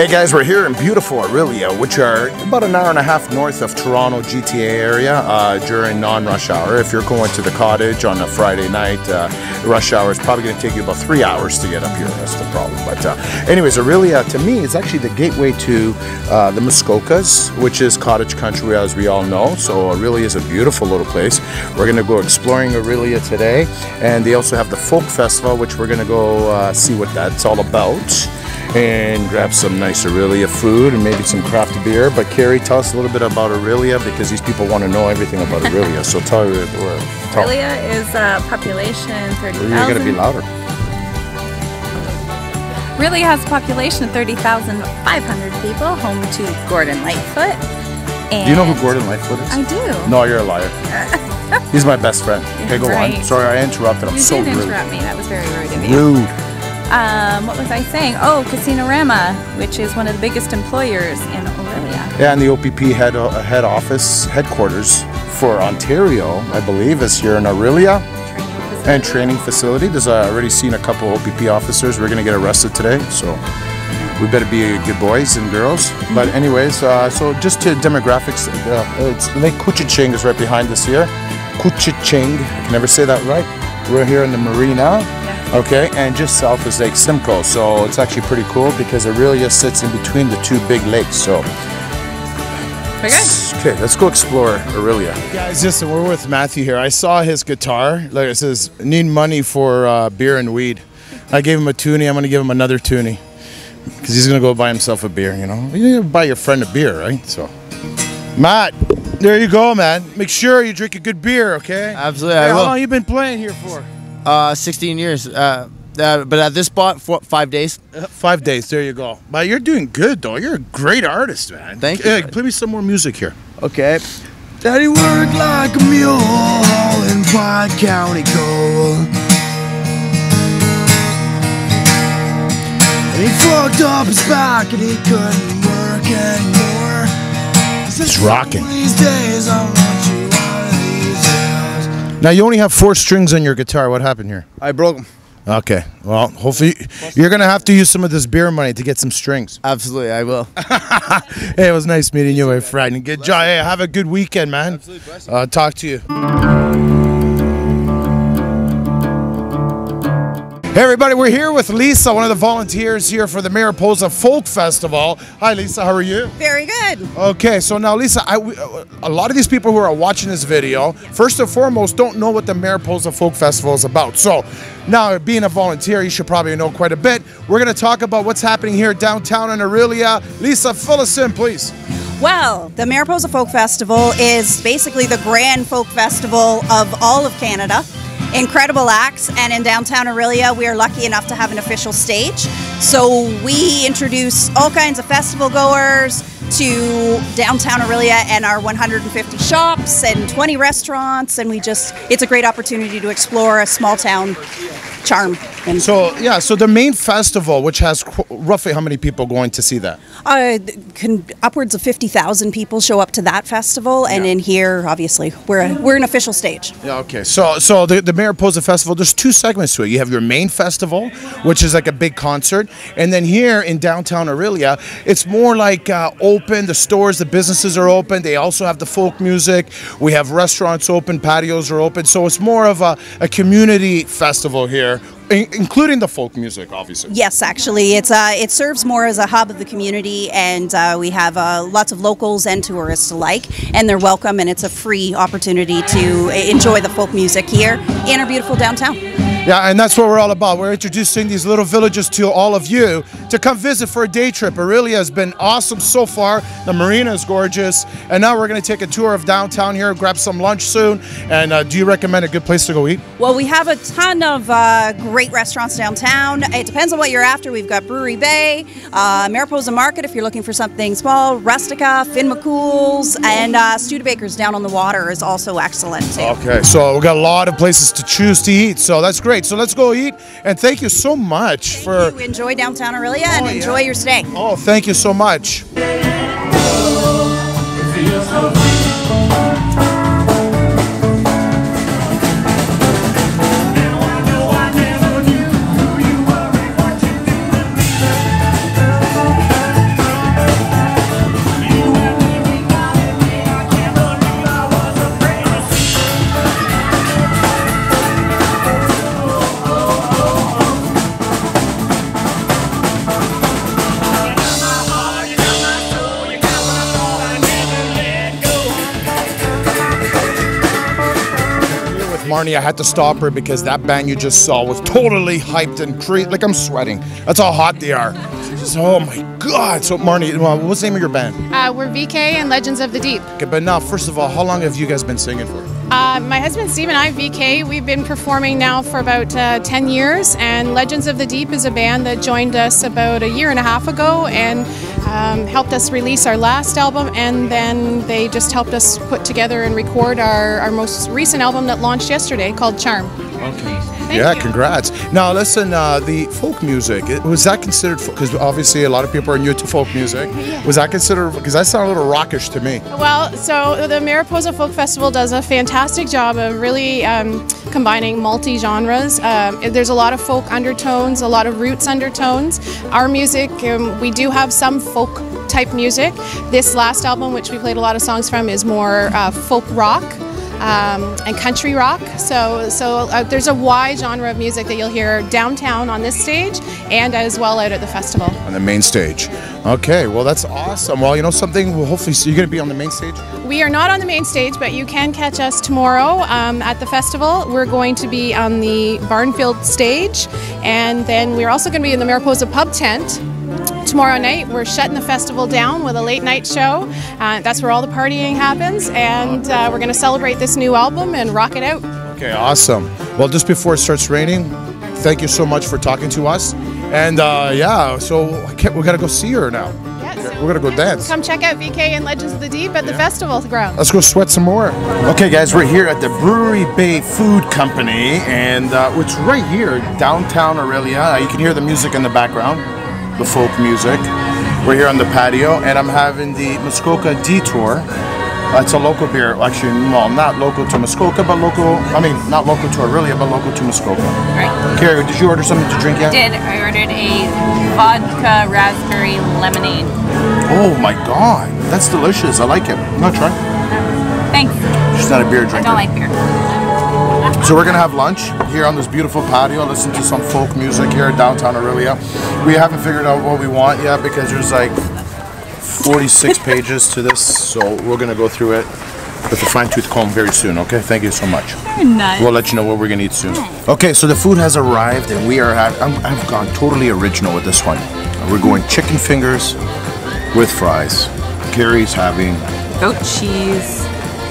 Hey guys, we're here in beautiful Orillia, which are about an hour and a half north of Toronto GTA area uh, during non-rush hour. If you're going to the cottage on a Friday night, uh, rush hour is probably going to take you about three hours to get up here. That's the problem. But uh, anyways, Orillia to me is actually the gateway to uh, the Muskokas, which is cottage country as we all know. So Orillia is a beautiful little place. We're going to go exploring Orillia today, and they also have the Folk Festival, which we're going to go uh, see what that's all about and grab some nice Orillia food and maybe some craft beer. But Carrie, tell us a little bit about Orillia because these people want to know everything about Orillia. So tell you, tell. Orillia is uh, population 30,000. Well, you got to be louder. Orillia has a population of 30,500 people, home to Gordon Lightfoot. And do you know who Gordon Lightfoot is? I do. No, you're a liar. He's my best friend. Okay, go Right. on. Sorry, I interrupted. I'm You so did rude. interrupt me. That was very rude of you. Rude. Um, what was I saying? Oh, Casino Rama, which is one of the biggest employers in Orillia. Yeah, and the OPP head uh, head office headquarters for Ontario, I believe, is here in Orillia. and training facility. There's uh, already seen a couple OPP officers. We're gonna get arrested today, so we better be good boys and girls. But anyways, uh, so just to demographics, uh, it's Lake Couchiching is right behind us here. Couchiching, I can never say that right. We're here in the marina. Okay, and just south is Lake Simcoe, so it's actually pretty cool because it really just sits in between the two big lakes. So Very. Okay, let's go explore Orillia. Guys, listen, we're with Matthew here. I saw his guitar. Like it says, need money for uh, beer and weed. I gave him a toonie. I'm going to give him another toonie. Because he's going to go buy himself a beer, you know? You need to buy your friend a beer, right? So, Matt, there you go, man. Make sure you drink a good beer, okay? Absolutely, Hey, I how will. long you been playing here for? Uh, 16 years. Uh, uh, but at this spot, four, five days. Uh, Five days. There you go. But you're doing good, though. You're a great artist, man. Thank you. Play me some more music here. Okay. Daddy worked like a mule in Pine County coal. And he fucked up his back and he couldn't work anymore. He's rocking. These days I Now, you only have four strings on your guitar. What happened here? I broke them. Okay. Well, hopefully you're gonna have to use some of this beer money to get some strings. Absolutely, I will. Hey, it was nice meeting you, my friend. Good job. Hey, have a good weekend, man. Absolutely. Uh, talk to you. Hey, everybody, we're here with Lisa, one of the volunteers here for the Mariposa Folk Festival. Hi, Lisa. How are you? Very good. Okay, so now, Lisa, I, uh, a lot of these people who are watching this video, first and foremost, don't know what the Mariposa Folk Festival is about. So, now being a volunteer, you should probably know quite a bit. We're going to talk about what's happening here downtown in Orillia. Lisa, fill us in, please. Well, the Mariposa Folk Festival is basically the grand folk festival of all of Canada. Incredible acts, and in downtown Orillia, we are lucky enough to have an official stage. So we introduce all kinds of festival goers to downtown Orillia and our 150 shops and 20 restaurants, and we just, it's a great opportunity to explore a small town charm. And So, yeah, so the main festival, which has qu- roughly how many people going to see that? Uh, can, upwards of 50,000 people show up to that festival, and in here, obviously, we're, a, we're an official stage. Yeah, okay. So, so the, the Mariposa Festival, there's two segments to it. You have your main festival, which is like a big concert, and then here in downtown Orillia, it's more like uh, open. The stores, the businesses are open. They also have the folk music. We have restaurants open, patios are open. So it's more of a, a community festival here, in, including the folk music, obviously. Yes, actually, it's uh, it serves more as a hub of the community, and uh, we have uh, lots of locals and tourists alike, and they're welcome, and it's a free opportunity to enjoy the folk music here in our beautiful downtown. Yeah, and that's what we're all about. We're introducing these little villages to all of you to come visit for a day trip. Orillia has been awesome so far. The marina is gorgeous. And now we're going to take a tour of downtown here, grab some lunch soon. And uh, do you recommend a good place to go eat? Well, we have a ton of uh, great restaurants downtown. It depends on what you're after. We've got Brewery Bay, uh, Mariposa Market if you're looking for something small, Rustica, Finn McCool's, and uh, Studebaker's down on the water is also excellent too. Okay, so we've got a lot of places to choose to eat. So that's great. So let's go eat. And thank you so much for. You enjoy downtown Orillia and Oh, yeah. enjoy your stay. Oh, thank you so much. Marnie, I had to stop her because that band you just saw was totally hyped and cre- like I'm sweating. That's how hot they are. So, oh my God. So, Marnie, what's the name of your band? Uh, we're VK and Legends of the Deep. Okay, but now, first of all, how long have you guys been singing for? Uh, my husband Steve and I, VK, we've been performing now for about uh, 10 years, and Legends of the Deep is a band that joined us about a year and a half ago and um, helped us release our last album, and then they just helped us put together and record our, our most recent album that launched yesterday called Charm. Okay. Yeah, you. congrats. Now, listen, uh, the folk music, it- was that considered, because obviously a lot of people are new to folk music. Was that considered, because that sounded a little rockish to me. Well, so the Mariposa Folk Festival does a fantastic job of really um, combining multi genres. Um, there's a lot of folk undertones, a lot of roots undertones. Our music, um, we do have some folk type music. This last album, which we played a lot of songs from, is more uh, folk rock. Um, and country rock. So, so uh, there's a wide genre of music that you'll hear downtown on this stage, and as well out at the festival. On the main stage. Okay, well, that's awesome. Well, you know something? Well, hopefully, so you're going to be on the main stage? We are not on the main stage, but you can catch us tomorrow um, at the festival. We're going to be on the Barnfield stage, and then we're also going to be in the Mariposa pub tent. Tomorrow night, we're shutting the festival down with a late night show. Uh, that's where all the partying happens, and uh, we're going to celebrate this new album and rock it out. Okay, awesome. Well, just before it starts raining, thank you so much for talking to us. And uh, yeah, so I can't, we got to go see her now. Yes, we're going to go dance. Come check out VK and Legends of the Deep at the festival ground. Let's go sweat some more. Okay, guys, we're here at the Brewery Bay Food Company, and uh, it's right here, downtown Orillia. Uh, you can hear the music in the background, the folk music. We're here on the patio, and I'm having the Muskoka Detour. Uh, it's a local beer, actually, well, not local to Muskoka, but local. I mean, not local to Orillia, but local to Muskoka. Right. Carrie, did you order something to drink yet? Did I ordered a vodka raspberry lemonade? Oh my God, that's delicious. I like it. I'm not trying. Thanks. She's not a beer I drinker. don't like beer. So we're gonna have lunch here on this beautiful patio, listen to some folk music here in downtown Orillia. We haven't figured out what we want yet because there's like 46 pages to this, so we're gonna go through it with a fine tooth comb very soon. Okay, thank you so much. You're. We'll let you know what we're gonna eat soon. Okay, so the food has arrived, and we are. At, I'm, I've gone totally original with this one. We're going chicken fingers with fries. Carrie's having Goat cheese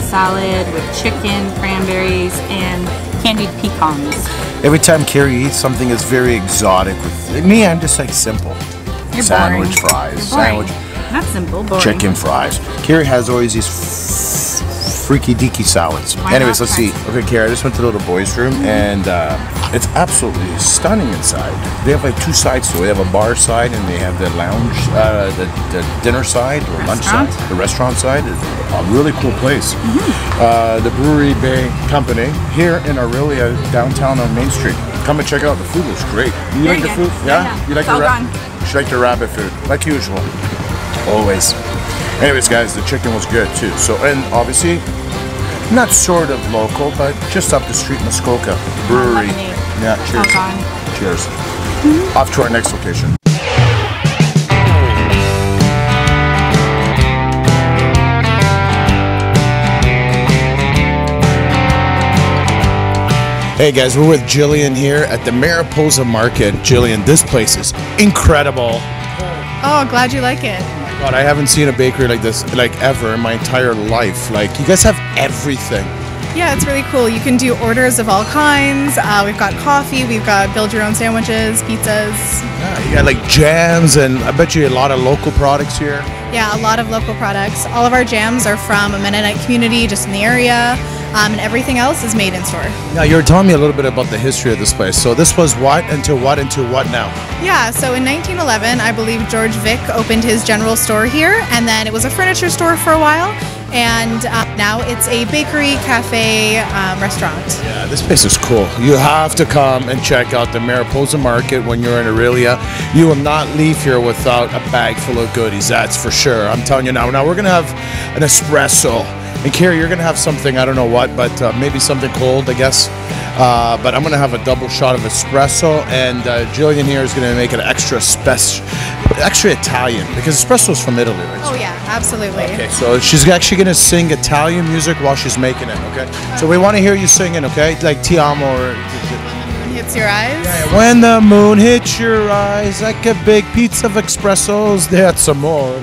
salad with chicken, cranberries, and candied pecans. Every time Carrie eats something, it's very exotic. With me, I'm just like simple. You're Sandwich boring. fries, sandwich Not simple, boring. chicken fries. Carrie has always these freaky deaky salads. Why Anyways, let's see. Okay, Kara, I just went to the little boys' room, and uh, it's absolutely stunning inside. They have like two sides to it. They have a bar side, and they have the lounge, uh, the, the dinner side or lunch side, the restaurant side. It's a really cool place. Mm-hmm. Uh, the Brewery Bay Company here in Orillia, downtown on Main Street. Come and check it out. The food looks great. You Very like the food? Yeah, Yeah. You like It's the all ra- gone. She liked the rabbit food, like usual. Always. Anyways, guys, the chicken was good too. So, and obviously, not sort of local, but just up the street, Muskoka Brewery. Lemonade. Yeah, cheers. All gone. Cheers. Off to our next location. Hey guys, we're with Jillian here at the Mariposa Market. Jillian, this place is incredible. Oh, glad you like it. God, I haven't seen a bakery like this like ever in my entire life. Like you guys have everything. Yeah, it's really cool. You can do orders of all kinds. Uh, we've got coffee, we've got build your own sandwiches, pizzas. Yeah, you got like jams and I bet you a lot of local products here. Yeah, a lot of local products. All of our jams are from a Mennonite community just in the area, um, and everything else is made in store. Now you were telling me a little bit about the history of this place. So this was what into what into what now? Yeah, so in 1911, I believe George Vick opened his general store here, and then it was a furniture store for a while, and uh, now it's a bakery, cafe, um, restaurant. Yeah, this place is cool. You have to come and check out the Mariposa Market when you're in Orillia. You will not leave here without a bag full of goodies. That's for sure. I'm telling you now. Now we're gonna have an espresso And Carrie, you're gonna have something I don't know what, but uh, maybe something cold, I guess. Uh, but I'm gonna have a double shot of espresso, and uh, Jillian here is gonna make it extra special, extra Italian because espresso is from Italy, right? Oh yeah, absolutely. Okay, so she's actually gonna sing Italian music while she's making it. Okay, so we want to hear you singing. Okay, like Ti amo or. When the moon hits your eyes. When the moon hits your eyes like a big pizza of espressos, that's amore.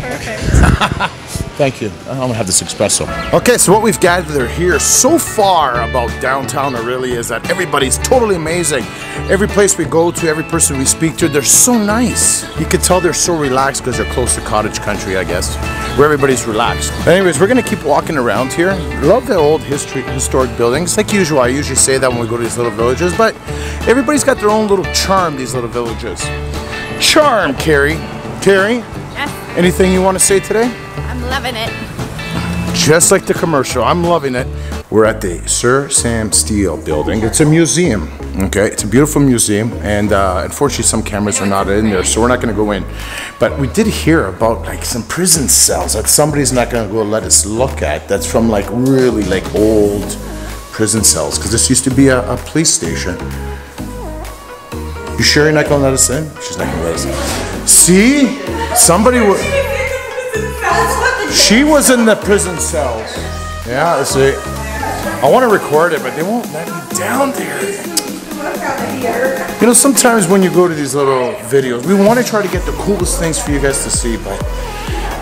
Perfect. Thank you. I'm gonna have this espresso. Okay, so what we've gathered here so far about downtown Orillia is that everybody's totally amazing. Every place we go to, every person we speak to, they're so nice. You can tell they're so relaxed because they're close to cottage country, I guess, where everybody's relaxed. Anyways, we're gonna keep walking around here. Love the old history, historic buildings. Like usual, I usually say that when we go to these little villages, but everybody's got their own little charm. These little villages. Charm, Carrie. Carrie, Yes, anything you want to say today? I'm loving it. Just like the commercial, I'm loving it. We're at the Sir Sam Steele building. It's a museum, okay? It's a beautiful museum, and uh, unfortunately, some cameras are not in there, so we're not gonna go in. But we did hear about like some prison cells that somebody's not gonna go let us look at. That's from like really like old prison cells, because this used to be a, a police station. You sure you're not gonna let us in? She's not gonna let us in. See? Somebody was. She was in the prison cells. Yeah, see. I want to record it, but they won't let me down there. You know, sometimes when you go to these little videos, we want to try to get the coolest things for you guys to see, but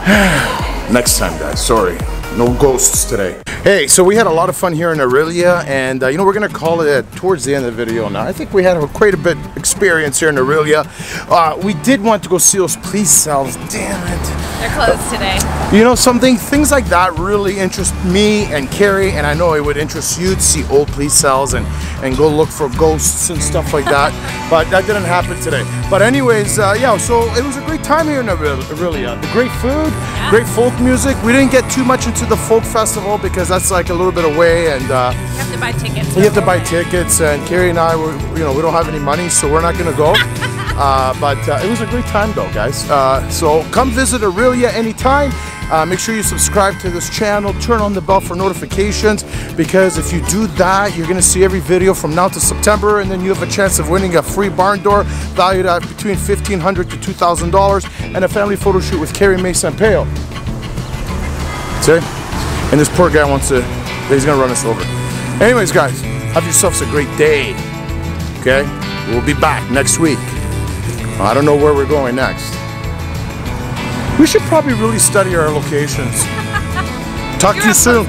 next time, guys. Sorry. No ghosts today. Hey, so we had a lot of fun here in Orillia, and uh, you know, we're going to call it uh, towards the end of the video now. I think we had a, quite a bit experience here in Orillia. Uh, we did want to go see those police cells. Damn it. They're closed today. You know something? Things like that really interest me and Carrie, and I know it would interest you to see old police cells and, and go look for ghosts and stuff like that. but that didn't happen today. But anyways, uh, yeah. So it was a great time here in Orillia. The great food, great folk music. We didn't get too much into the folk festival because that's like a little bit away, and uh, You have to buy tickets. you have to buy tickets. And Carrie and I, were, you know, we don't have any money, so we're not gonna go. Uh, but uh, it was a great time though, guys. Uh, so come visit Orillia anytime. Uh, make sure you subscribe to this channel, turn on the bell for notifications because if you do that, you're gonna see every video from now to September, and then you have a chance of winning a free barn door valued at between 1,500 to $2,000 and a family photo shoot with Carrie May Sampaio. See? And this poor guy wants to, he's gonna run us over. Anyways, guys, have yourselves a great day. Okay? We'll be back next week. I don't know where we're going next. We should probably really study our locations. Talk to you soon.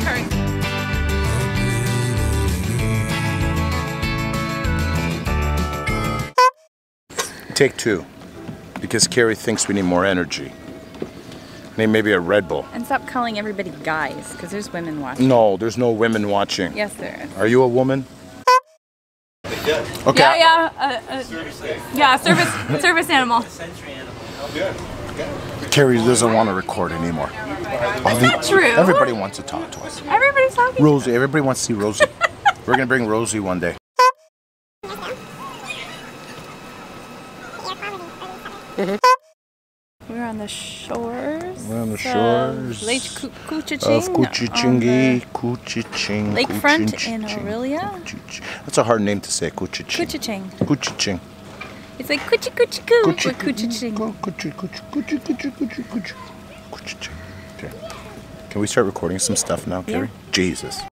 Take two. Because Carrie thinks we need more energy. Need maybe a Red Bull. And stop calling everybody guys, because there's women watching. No, there's no women watching. Yes, there is. Are you a woman? Okay. Yeah, yeah, uh, uh, yeah. Service, service animal. Carrie doesn't want to record anymore. All not true. Everybody wants to talk to us. Everybody's talking. Rosie, everybody wants to see Rosie. We're gonna bring Rosie one day. We're on the shores. We're on the shores Lake Cu- Of Kuchichingi, Kuchiching. Lakefront in Orillia? That's a hard name to say, Kuchiching. Cuchiching. Kuchiching. It's like Cuchi Cuchi Coo. Kuchi- We're Cuchiching. Kuchi- Kuchi- Kuchi- Kuchi- Kuchi- Kuchi- Kuchiching. Okay. Can we start recording some stuff now, Carrie? Jesus.